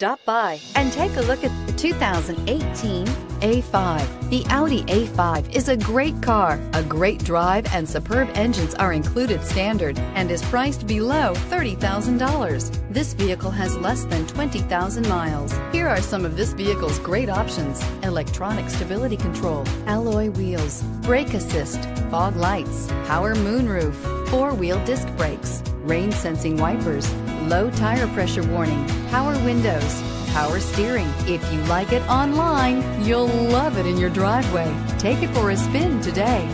Stop by and take a look at the 2018 A5. The Audi A5 is a great car. A great drive and superb engines are included standard and is priced below $30,000. This vehicle has less than 20,000 miles. Here are some of this vehicle's great options. Electronic stability control, alloy wheels, brake assist, fog lights, power moonroof, four-wheel disc brakes, rain sensing wipers, low tire pressure warning, power windows, power steering. If you like it online, you'll love it in your driveway. Take it for a spin today.